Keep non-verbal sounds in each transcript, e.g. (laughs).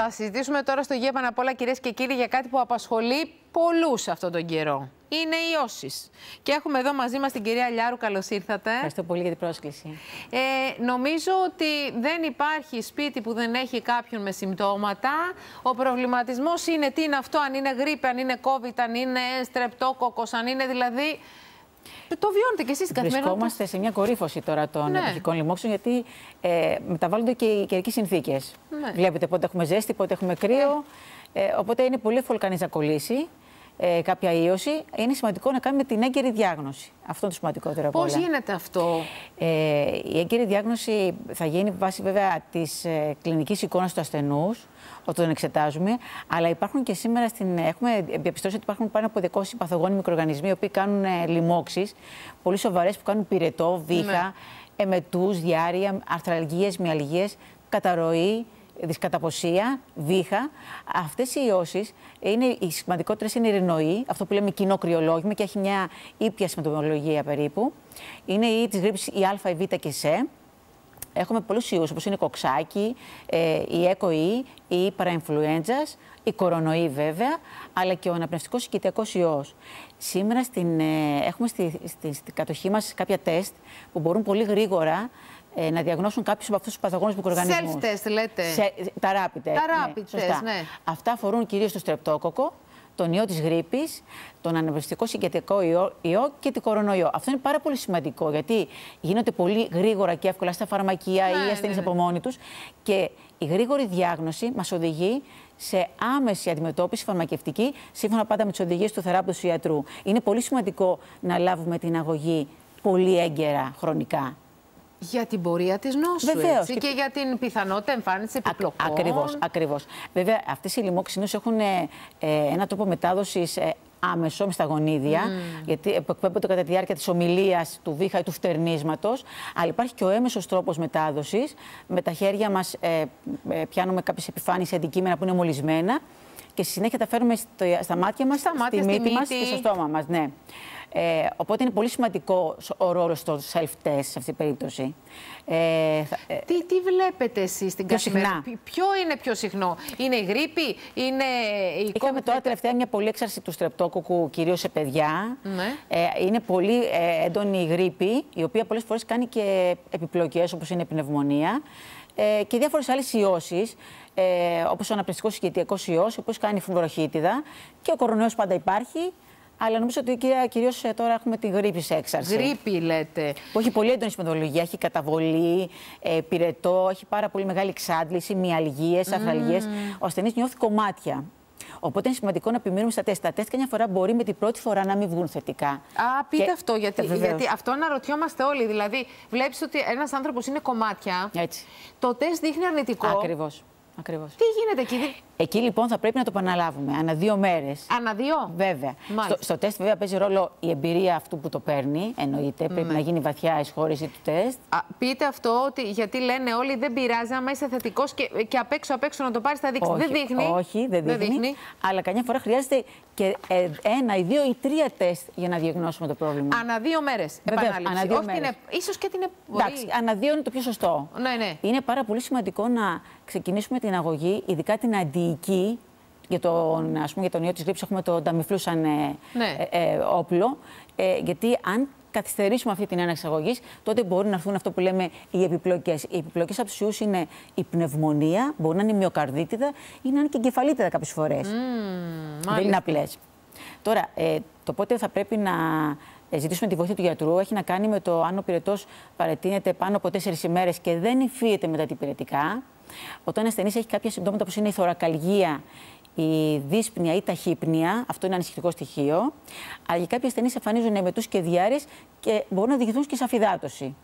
Θα συζητήσουμε τώρα στο Γέπανα απ' όλα, κυρίες και κύριοι, για κάτι που απασχολεί πολλούς αυτόν τον καιρό. Είναι οι ιώσει. Και έχουμε εδώ μαζί μας την κυρία Λιάρου. Καλώς ήρθατε. Ευχαριστώ πολύ για την πρόσκληση. Ε, νομίζω ότι δεν υπάρχει σπίτι που δεν έχει κάποιον με συμπτώματα. Ο προβληματισμός είναι τι είναι αυτό, αν είναι γρήπη, αν είναι COVID, αν είναι στρεπτόκοκος, αν είναι δηλαδή. Το βιώνετε και εσείς στην καθημερινότητα. Βρισκόμαστε σε μια κορύφωση τώρα των Ναι. εποχικών λοιμόξεων, γιατί ε, μεταβάλλονται και οι καιρικέ συνθήκες. Ναι. Βλέπετε πότε έχουμε ζέστη, πότε έχουμε κρύο. Ε, οπότε είναι πολύ εύκολο κανείς να κολλήσει ε, κάποια ίωση. Είναι σημαντικό να κάνουμε την έγκαιρη διάγνωση. Αυτό είναι το σημαντικότερο από Πώς όλα. γίνεται αυτό, Ε, η έγκαιρη διάγνωση θα γίνει βάσει βέβαια της ε, κλινικής εικόνας του ασθενούς, όταν τον εξετάζουμε. Αλλά υπάρχουν και σήμερα στην. Έχουμε διαπιστώσει ότι υπάρχουν πάνω από 200 παθογόνοι μικροοργανισμοί οι οποίοι κάνουν ε, λοιμώξεις, πολύ σοβαρές που κάνουν πυρετό, βήχα, Ναι. εμετούς, διάρρεια, αρθραλγίες, μυαλγίες, καταρροή, δυσκαταποσία, βήχα. Αυτές οι ιώσεις είναι οι σημαντικότερες είναι η ρηνοή, αυτό που λέμε κοινό κρυολόγημα και έχει μια ήπια συμπτωμολογία περίπου. Είναι η της γρήπης η Α, η Β και η Σ. Έχουμε πολλούς ιούς, όπως είναι η κοξάκι, ε, η έκοη, η παραεμφλουέντζα, η κορονοϊ βέβαια, αλλά και ο αναπνευστικός οικητιακός ιός. Σήμερα στην, ε, έχουμε στη, στη, στη κατοχή μας κάποια τεστ που μπορούν πολύ γρήγορα ε, να διαγνώσουν κάποιους από αυτούς τους παθογόνους μικροοργανισμούς. Self-test λέτε. Σε, τα rapid test. Τα ναι, rapid σωστά. test, ναι. Αυτά αφορούν κυρίως το στρεπτόκοκο, τον ιό της γρήπης, τον αναπνευστικό συγκεντρικό ιό, ιό και την κορονοϊό. Αυτό είναι πάρα πολύ σημαντικό γιατί γίνονται πολύ γρήγορα και εύκολα στα φαρμακεία Ναι, ή οι ασθενείς ναι, ναι. από μόνοι τους και η γρήγορη διάγνωση μας οδηγεί σε άμεση αντιμετώπιση φαρμακευτική, σύμφωνα πάντα με τις οδηγίες του θεράπευτου ιατρού. Είναι πολύ σημαντικό να λάβουμε την αγωγή πολύ έγκαιρα χρονικά. Για την πορεία της νόσου. Βεβαίως. έτσι, Και- Και... για την πιθανότητα εμφάνισης επιπλοκών. Ακριβώς, ακριβώς. Βέβαια, αυτές οι λοιμώξεις έχουν ε, ε, ένα τρόπο μετάδοσης ε, άμεσο μες στα γονίδια, γιατί εκπέμπονται κατά τη διάρκεια της ομιλίας, του βήχα ή του φτερνίσματος. Αλλά υπάρχει και ο έμεσος τρόπος μετάδοσης. Με τα χέρια μας ε, ε, πιάνουμε κάποιες επιφάνειες αντικείμενα που είναι μολυσμένα και στη συνέχεια τα φέρνουμε στο, στα μάτια μας, Στα μάτια, στη στη μύτη μας μύτη. και στο στόμα μας. Ναι. Ε, οπότε είναι πολύ σημαντικό ο ρόλος του self-test σε αυτή την περίπτωση. Ε, θα- ε, Τι, τι βλέπετε εσείς στην Πιο καθημερινότητα. συχνά. Ποιο είναι πιο συχνό, Είναι η γρήπη, Είναι η Είχαμε COVID? τώρα τελευταία μια πολύ έξαρση του στρεπτόκοκου, κυρίως σε παιδιά. Ναι. Ε, είναι πολύ ε, έντονη η γρήπη, η οποία πολλές φορές κάνει και επιπλοκές, όπως είναι η πνευμονία. Ε, και διάφορες άλλες ιώσεις, ε, όπως ο αναπνευστικός οικητιακό ιός, ο οποίο κάνει φλουροχίτιδα. Και ο κορονοϊός πάντα υπάρχει. Αλλά νομίζω ότι κυρίως τώρα έχουμε τη γρήπη σε έξαρση. Γρήπη λέτε. Που έχει πολύ έντονη συμπτωματολογία. Έχει καταβολή, ε, πυρετό, έχει πάρα πολύ μεγάλη εξάντληση, μυαλγίες, αφραλγίες. Ο ασθενής νιώθει κομμάτια. Οπότε είναι σημαντικό να επιμείνουμε στα τεστ. Τα τεστ καμιά φορά μπορεί με την πρώτη φορά να μην βγουν θετικά. Α, πείτε Και- αυτό, γιατί, Ε, βεβαίως. γιατί αυτό αναρωτιόμαστε όλοι. Δηλαδή, βλέπεις ότι ένας άνθρωπος είναι κομμάτια. Έτσι. Το τεστ δείχνει αρνητικό. Ακριβώς. Ακριβώς. Τι γίνεται εκεί, δι- Εκεί λοιπόν θα πρέπει να το επαναλάβουμε ανά δύο μέρες. ανά δύο; Βέβαια. Μάλιστα. Στο, στο τεστ, βέβαια, παίζει ρόλο η εμπειρία αυτού που το παίρνει. Εννοείται. Ναι. Πρέπει να γίνει βαθιά εισχώρηση του τεστ. Α, πείτε αυτό ότι γιατί λένε όλοι δεν πειράζει, άμα είσαι θετικός και, και απ' έξω απ' έξω να το πάρεις, θα δείξεις. δεν δείχνει. Όχι, δεν δείχνει. Αλλά καμιά φορά χρειάζεται και ε, ένα ή δύο ή τρία τεστ για να διαγνώσουμε το πρόβλημα. Ανά δύο μέρες. Βεβαίως, Επανάληψη. ανά δύο Όχι την μέρες. επ- ίσως και την επ- Εντάξει, μπορεί. ανά δύο είναι το πιο σωστό. Ναι, ναι. Είναι πάρα πολύ σημαντικό να ξεκινήσουμε την αγωγή, ειδικά την αντιοική. Για τον, ας πούμε, για τον ιό της γρήπης έχουμε το Tamiflu σαν ε, Ναι. ε, ε, όπλο. Ε, γιατί αν καθυστερήσουμε αυτή την έναξη αγωγής, τότε μπορεί να έρθουν αυτό που λέμε οι επιπλοκές. Οι επιπλοκές από τους ιούς είναι η πνευμονία, μπορεί να είναι η μυοκαρδίτιδα ή να είναι και εγκεφαλίτιδα κάποιες φορές. Δεν είναι απλές. Τώρα, ε, το πότε θα πρέπει να ε, ζητήσουμε τη βοήθεια του γιατρού έχει να κάνει με το αν ο πυρετός παρετείνεται πάνω από τέσσερις ημέρες και δεν υφίεται μετά την πυρετικά. Όταν ο ασθενής έχει κάποια συμπτώματα όπως είναι η θωρακαλγία, η δύσπνοια ή ταχύπνοια, αυτό είναι ανησυχητικό στοιχείο. Αλλά και κάποιοι ασθενείς εμφανίζουν εμετού και διάρρε και μπορούν να οδηγηθούν και σε αφυδάτωση.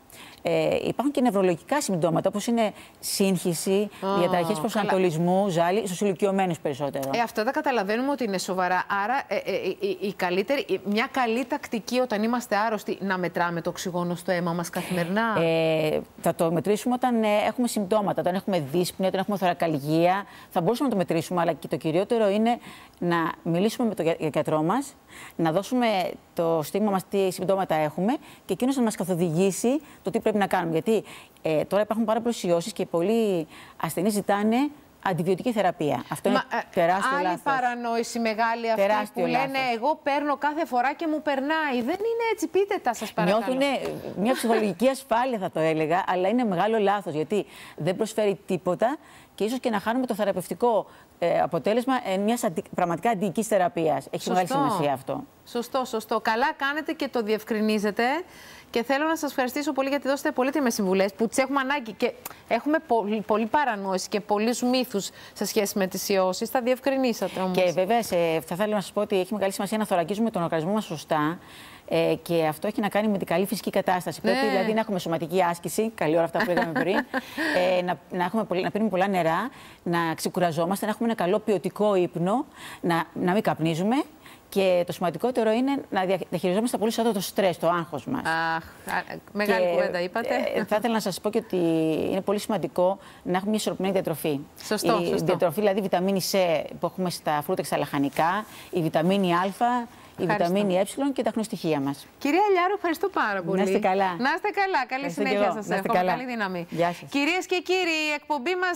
Ε, υπάρχουν και νευρολογικά συμπτώματα όπως είναι σύγχυση, Α, διαταραχές καλά. προσανατολισμού, ζάλι, στου ηλικιωμένου περισσότερο. Ε, αυτά τα καταλαβαίνουμε ότι είναι σοβαρά. Άρα, ε, ε, ε, η, η καλύτερη, η- μια καλή τακτική όταν είμαστε άρρωστοι να μετράμε το οξυγόνο στο αίμα μας καθημερινά; Ε, θα το μετρήσουμε όταν ε, έχουμε συμπτώματα, όταν έχουμε δύσπνοια, όταν έχουμε θωρακαλγία. Θα μπορούσαμε να το μετρήσουμε, αλλά και το κυριότερο είναι να μιλήσουμε με τον για- γιατρό μας, να δώσουμε το στίγμα μας τι συμπτώματα έχουμε και εκείνος να μας καθοδηγήσει το τι πρέπει να κάνουμε. Γιατί ε, τώρα υπάρχουν πάρα πολλές ιώσεις και πολλοί ασθενείς ζητάνε αντιβιωτική θεραπεία. Αυτό είναι Μα, ε, τεράστιο άλλη λάθος. παρανόηση μεγάλη αυτή Τεράστιο που λένε λάθος. εγώ παίρνω κάθε φορά και μου περνάει. Δεν είναι έτσι, πείτε τα σας παρακαλώ. Νιώθουν μια ψυχολογική ασφάλεια, θα το έλεγα, αλλά είναι μεγάλο λάθος γιατί δεν προσφέρει τίποτα και ίσως και να χάνουμε το θεραπευτικό ε, αποτέλεσμα ε, μιας πραγματικά αντιοική θεραπείας. Έχει μεγάλη σημασία αυτό. Σωστό, σωστό. Καλά κάνετε και το διευκρινίζετε. Και θέλω να σας ευχαριστήσω πολύ γιατί δώσετε πολύτιμες συμβουλές που τις έχουμε ανάγκη. Και έχουμε πολύ, πολύ παρανόηση και πολλούς μύθους σε σχέση με τις ιώσεις. Τα διευκρινίσατε όμως. Και βέβαια, σε, θα ήθελα να σας πω ότι έχει μεγάλη σημασία να θωρακίζουμε τον οργανισμό μας σωστά. Ε, και αυτό έχει να κάνει με την καλή φυσική κατάσταση. Ναι. Πρέπει δηλαδή να έχουμε σωματική άσκηση, καλή ώρα αυτά που λέγαμε πριν, (laughs) ε, να, να, έχουμε, πολύ- να πίνουμε πολλά νερά, να ξεκουραζόμαστε, να έχουμε ένα καλό ποιοτικό ύπνο, να, να μην καπνίζουμε. Και το σημαντικότερο είναι να δια- διαχειριζόμαστε πολύ σωστά το στρες, το άγχος μας. Αχ, α, μεγάλη Και, κουβέντα είπατε. ε, θα ήθελα να σας πω και ότι είναι πολύ σημαντικό να έχουμε μια ισορροπημένη διατροφή. Σωστό, η σωστό. διατροφή, δηλαδή βιταμίνη C που έχουμε στα φρούτα και στα λαχανικά, η βιταμίνη Α, η Ευχαριστώ. βιταμίνη Ε και τα χνοστοιχεία μας. Κυρία Λιάρου, ευχαριστώ πάρα πολύ. είστε καλά. Να είστε καλά. Καλή Ευχαριστώ και συνέχεια εγώ. σας Να είστε εύχομαι. καλά. Καλή δύναμη. Γεια σας. Κυρίες και κύριοι, η εκπομπή μας